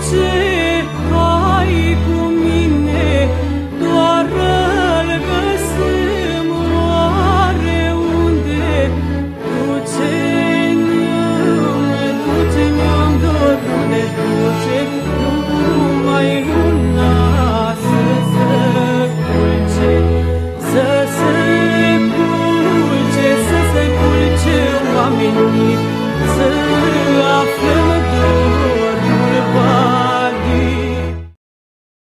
是